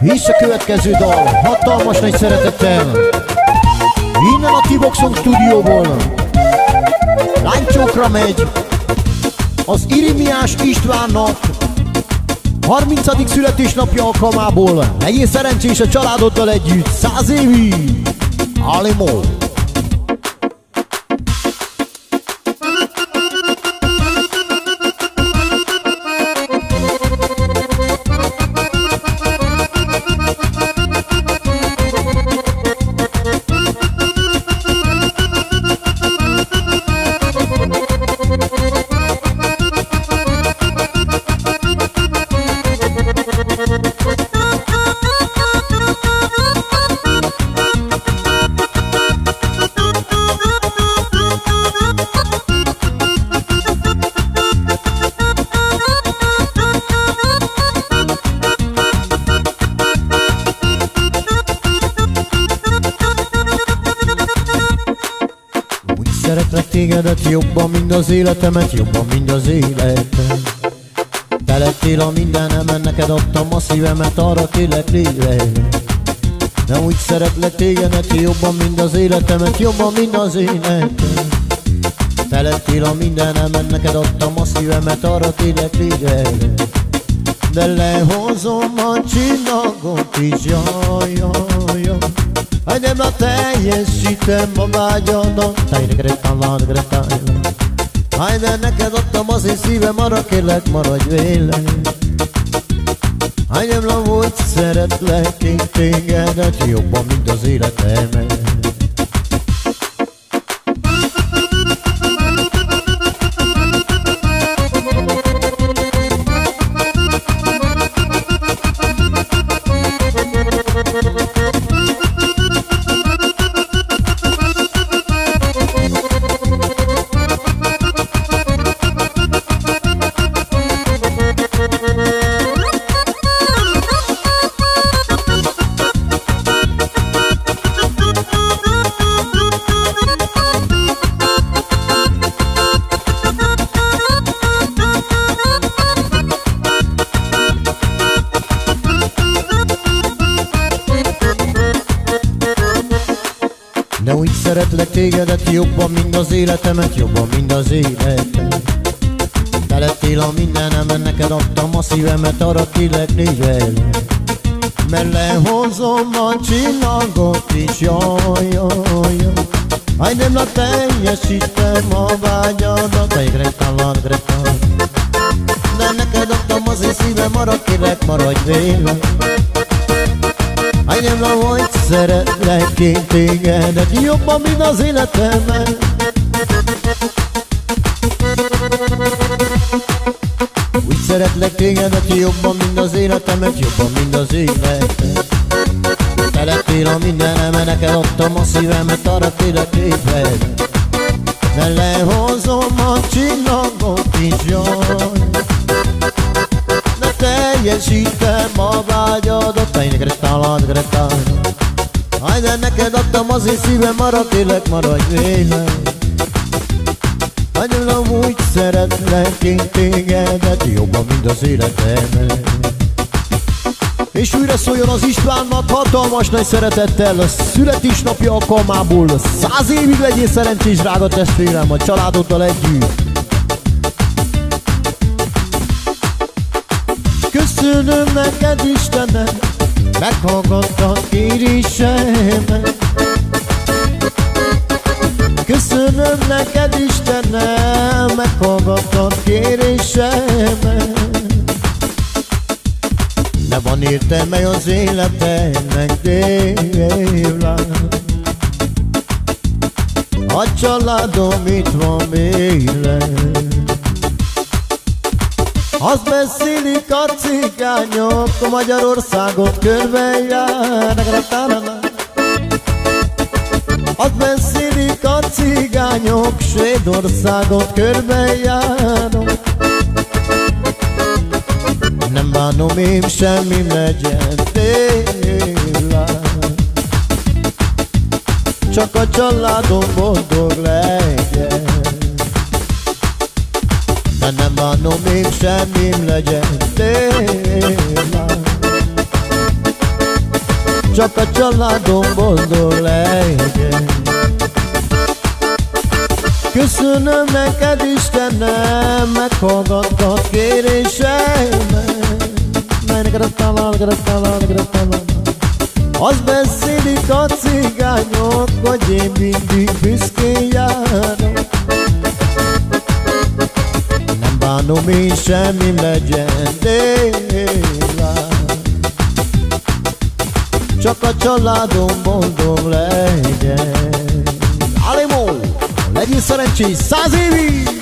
A következő dal. Hatalmas nagy szeretettel. Innen a Tiboxon stúdióból. Lánycsókra megy. Az Irimiás Istvánnak 30. születésnapja alkalmából. Legyél szerencsés a családoddal együtt. Száz évi Alimo Szeretlek tégedet jobban, mint az életemet, jobban, mint az életem Te lettél a mindenemen, neked adtam a szívemet, arra kérlek lélek. De úgy szeretlek tégedet jobban, mint az életemet, jobban, mint az életem Te lettél a mindenemen, neked adtam a szívemet, arra kérlek lélek. De lehozom a csillagot is, jaj, jaj, jaj Hai nem la teljesítem a vágyadat. Hai de neked adtam az én szívem, arra kérlek maradj vélem. Nem la szeretlek én tégedet jobban, mint az életemet De úgy szeretlek tégedet jobban, mint az életemet, jobban, mint az életem Te lettél a mindenemen, neked adtam a szívemet, arra kérlek négy velem Mert lehozom a csillagot is, jaj, jaj, jaj. Aj nem la teljesítem a vágyadat, egy gretalán, gretalán De neked adtam az én szívem, arra kérlek, maradj vélem Aj nem la hogy szeretlek én tégedet Jobban, mint az életemet. Úgy szeretlek tégedet jobban, mint az életemet Jobban, mint az életemet Te lettél a mindenem, neked adtam a szívemet Arra kérlek léped De lehozom a csillagot is, jaj. De teljesítem De neked adtam az én szívem, arra kérlek, maradj vélem Nagyon úgy szeretlek én tégedet, jobban, mint az életemet. És újra szóljon az Istvánnak hatalmas nagy szeretettel a születésnapja alkalmából Száz évig legyél szerencsés, drága testvérem, a családoddal együtt. Köszönöm neked Istenem, meghallgattad kérésemet Köszönöm neked Istenem, meghallgattad kérésemet De van értelme az életemnek délem A családom itt van vélem azt beszélik a cigányok, Magyarországot körbejárnak. Azt beszélik a cigányok, Svédországot körbejárnak. Nem bánom én semmi legyen tényleg. Csak a családom boldog legyen. Bánom én semmim legyen tényleg csak a családom boldog legyen. Köszönöm neked Istenem, meghallgattad kéréseimet. Az beszélik a cigányok, hogy én mindig büszkén Nem bánom én semmi legyen délát. Csak a családom boldog legyen. Alimó, legyél szerencsés, száz évig!